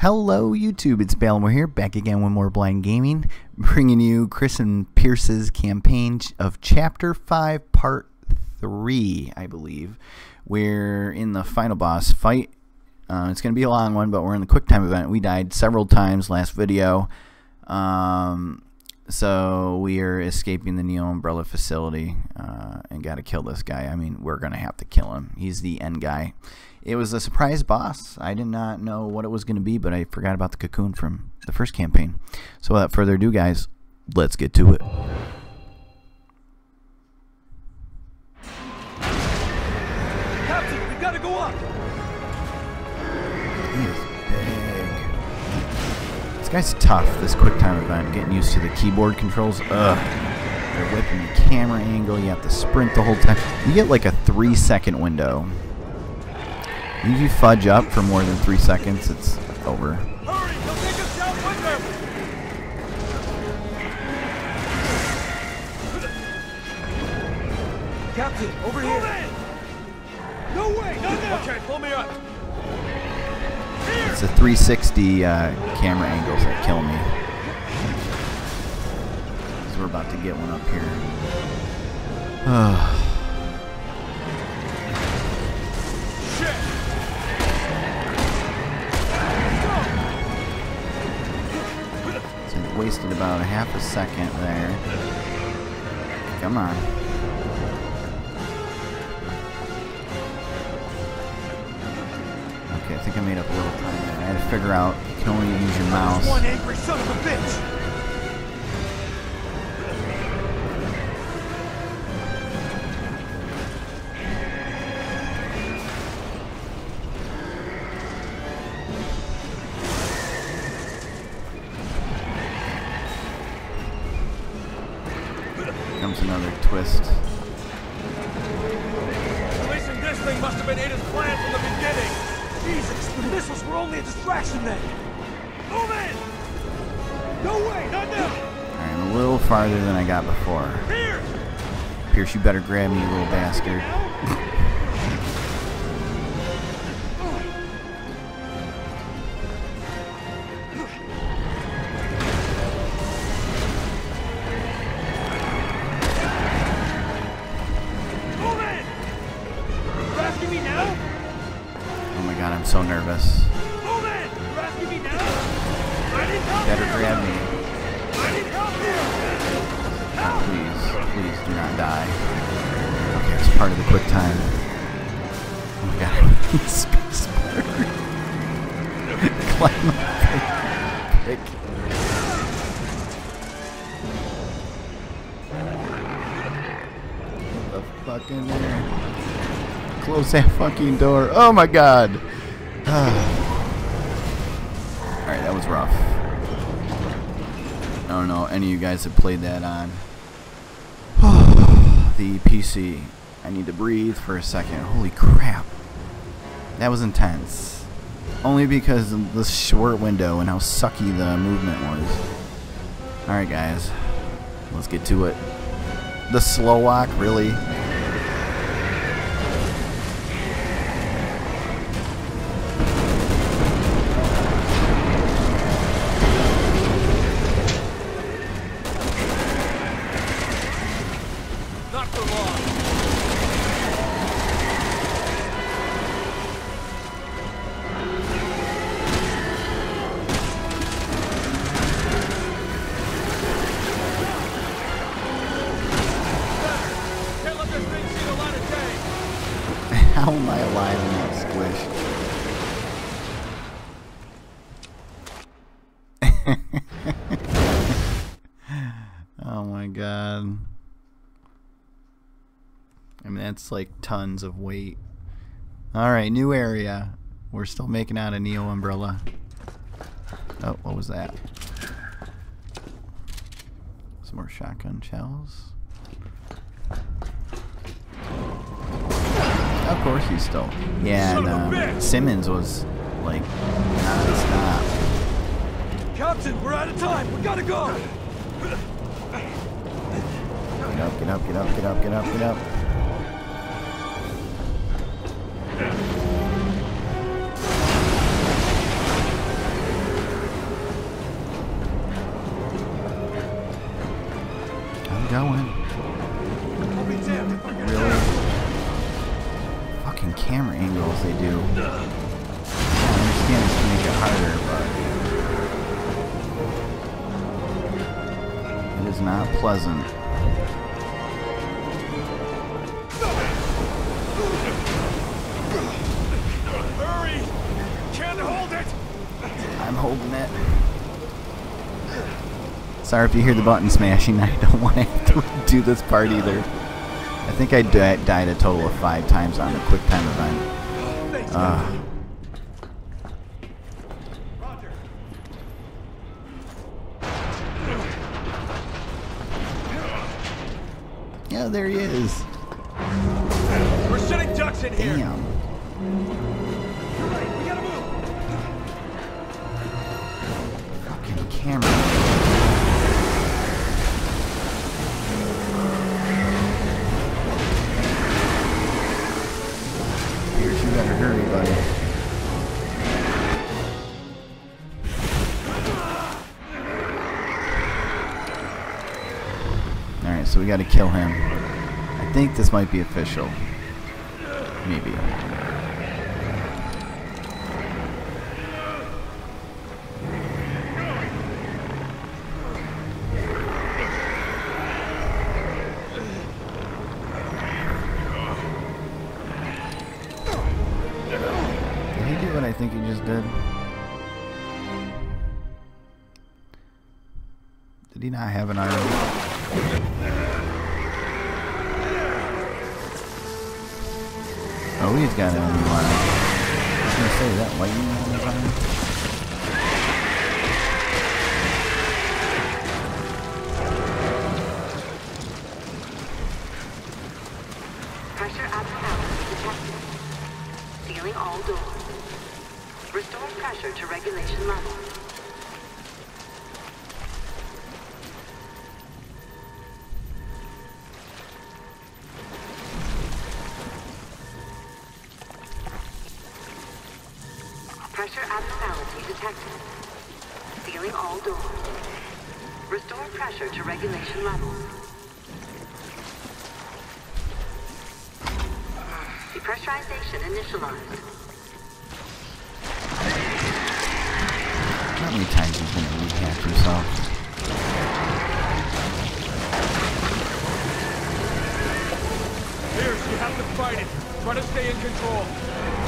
Hello YouTube, it's Balimore here, back again with more Blind Gaming, bringing you Chris and Piers's campaign of Chapter 5, Part 3, I believe. We're in the final boss fight. Uh, it's going to be a long one, but we're in the quick time event. We died several times last video. Um, so we are escaping the Neo Umbrella facility uh, and got to kill this guy. I mean, we're going to have to kill him. He's the end guy. It was a surprise boss. I did not know what it was going to be, but I forgot about the cocoon from the first campaign. So without further ado, guys, let's get to it. Captain, we gotta go up! He is big. This guy's tough, this quick time event. Getting used to the keyboard controls. Ugh. They're whipping the camera angle. You have to sprint the whole time. You get like a three second window. If you fudge up for more than three seconds, it's over. Hurry, he'll take us down with him! Captain, over here! No way! No, no! Okay, pull me up! It's the 360 uh, camera angles that kill me. So we're about to get one up here. wasted about a half a second there. Come on. Okay, I think I made up a little time there. I had to figure out you can only use your mouse. One angry son of a bitch! Farther than I got before. Piers, you better grab me, you little bastard. Part of the quick time. Oh my god, space bar. Climb up. Pick. The fuck in there. Close that fucking door. Oh my god. Alright, that was rough. I don't know any of you guys have played that on the PC. I need to breathe for a second. Holy crap. That was intense. Only because of the short window and how sucky the movement was. Alright guys. Let's get to it. The slow walk, really? That's like tons of weight. Alright, new area. We're still making out a Neo umbrella. Oh, what was that? Some more shotgun shells. Of course he's still. Yeah, and uh! Simmons was like non-stop. Captain, we're out of time. We gotta go. Get up, get up, get up, get up, get up, get up. Is not pleasant. Hurry! Can't hold it! I'm holding it. Sorry if you hear the button smashing. I don't want to have to do this part either. I think I died a total of five times on the quick time event. Uh, yeah, there he is. We're sitting ducks in here. Damn. Right, we gotta move. Fucking camera. Gotta kill him. I think this might be official. Maybe. Did he do what I think he just did? Did he not have an arm? He's got a new arm. I was gonna say that lightning Depressurization initialized. How many times he's gonna recap himself? Piers, you have to fight it. Try to stay in control.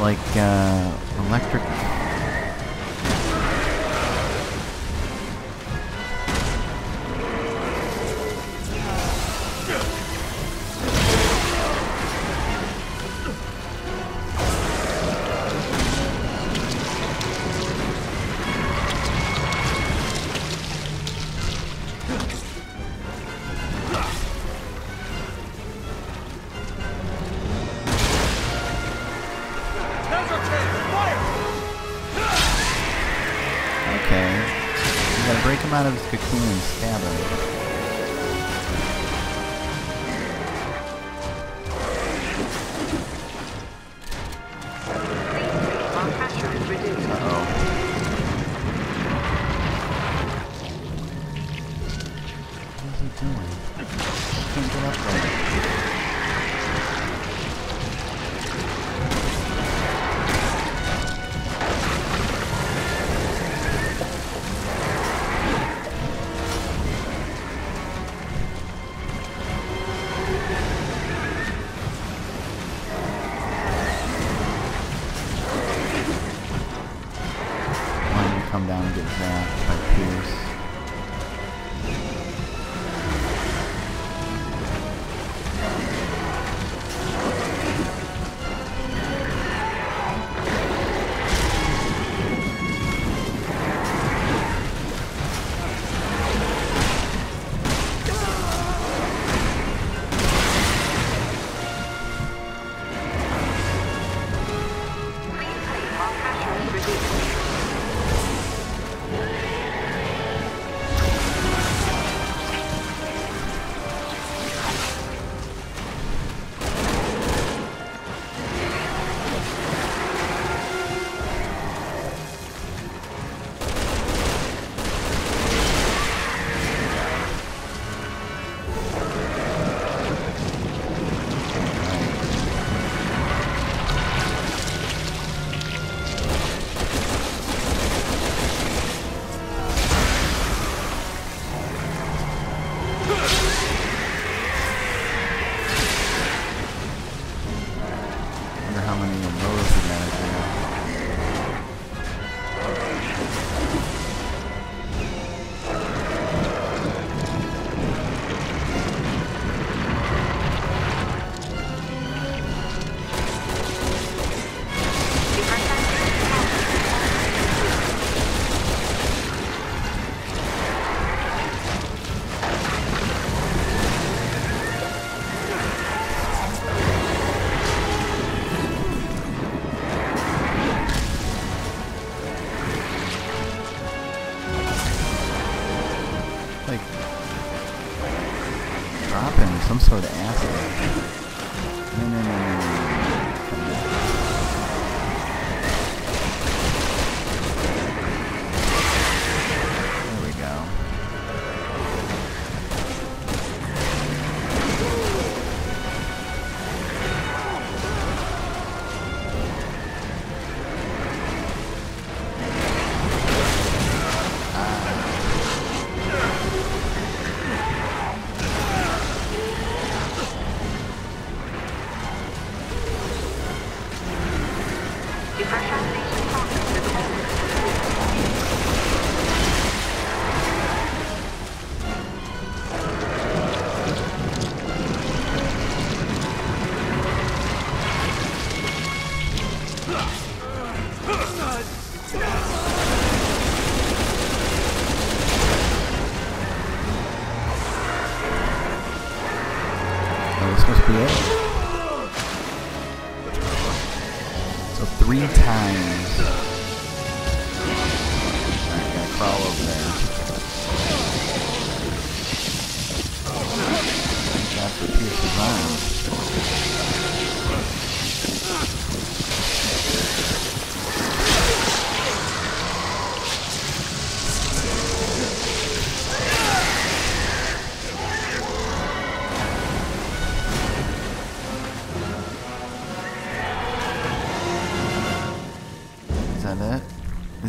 Like uh, electric. Break him out of his cocoon and stab him.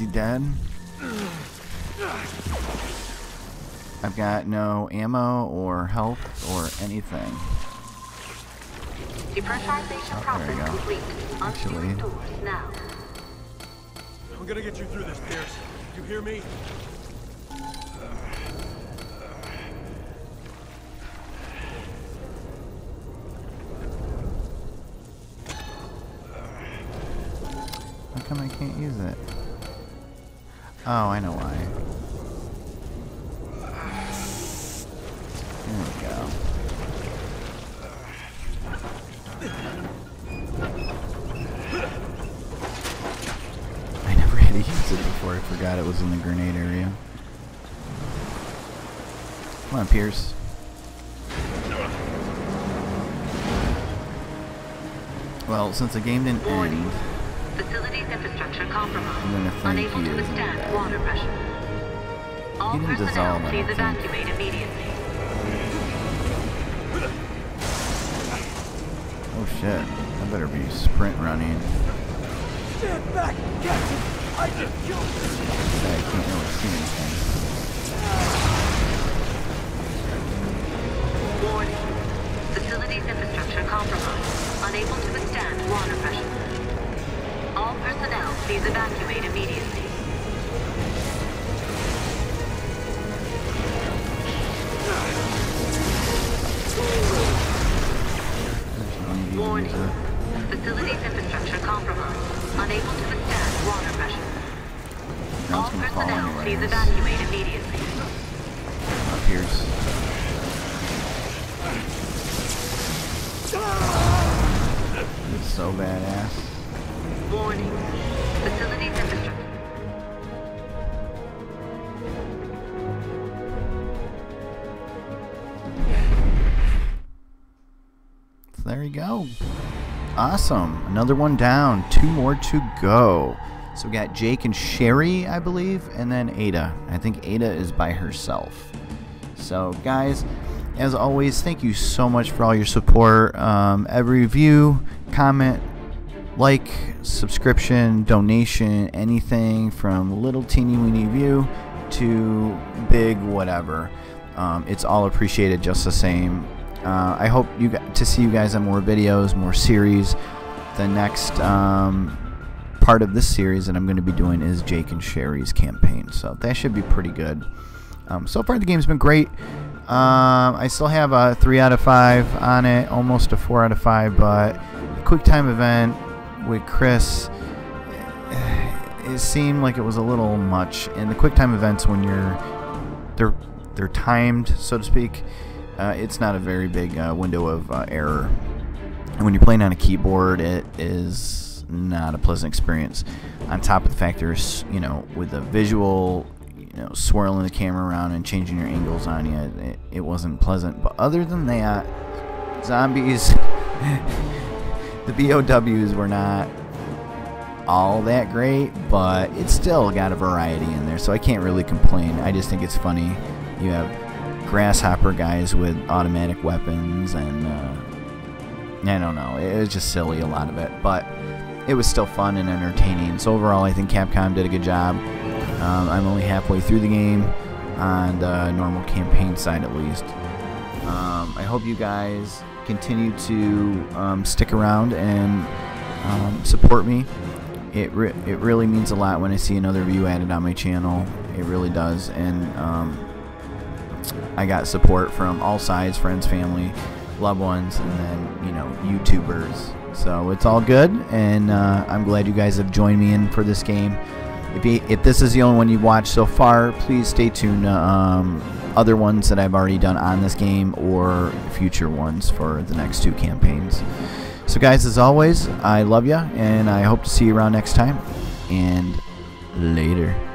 Is he dead? I've got no ammo or health or anything. Depressurization Oh, there you process go. complete. Actually- doors now. I'm gonna get you through this, Piers. You hear me? How come I can't use it? Oh, I know why. There we go. I never had to use it before. I forgot it was in the grenade area. Come on, Piers. Well, since the game didn't end, Facilities infrastructure compromised. I'm gonna think Unable he to withstand water pressure. All He didn't personnel, dissolve, I please evacuate immediately. oh shit, I better be sprint running. Stand back, Captain! I just killed I can't really see anything. Warning. Facilities infrastructure compromised. Unable to withstand water pressure. All personnel, please evacuate immediately. Warning. Facilities infrastructure compromised. Unable to withstand water pressure. All personnel, please evacuate immediately. Up here's... It's so badass. Warning. Facilities infrastructure. So there you go. Awesome. Another one down. Two more to go. So we got Jake and Sherry, I believe, and then Ada. I think Ada is by herself. So, guys, as always, thank you so much for all your support. Um, every view, comment, like, subscription, donation, anything from little teeny weeny view to big whatever. Um, it's all appreciated just the same. Uh, I hope you got to see you guys on more videos, more series. The next um, part of this series that I'm going to be doing is Jake and Sherry's campaign, so that should be pretty good. Um, so far, the game's been great. Um, I still have a three out of five on it, almost a four out of five, but the quick time event with Chris, it seemed like it was a little much. And the quick time events, when you're they're they're timed, so to speak, uh, it's not a very big uh, window of uh, error. And when you're playing on a keyboard, it is not a pleasant experience. On top of the fact there's, you know, with the visual, you know, swirling the camera around and changing your angles on you, it, it wasn't pleasant. But other than that, zombies, the BOWs were not all that great, but it's still got a variety in there, so I can't really complain. I just think it's funny. You have grasshopper guys with automatic weapons, and uh, I don't know. It was just silly, a lot of it, but it was still fun and entertaining. So overall, I think Capcom did a good job. Um, I'm only halfway through the game on the normal campaign side, at least. Um, I hope you guys continue to um, stick around and um, support me. It re it really means a lot when I see another view added on my channel. It really does, and um, I got support from all sides, friends, family, loved ones, and then you know YouTubers. So it's all good, and uh, I'm glad you guys have joined me in for this game. If, you, if this is the only one you've watched so far, please stay tuned. Um, other ones that I've already done on this game or future ones for the next two campaigns. So, guys, as always, I love you, and I hope to see you around next time. And later.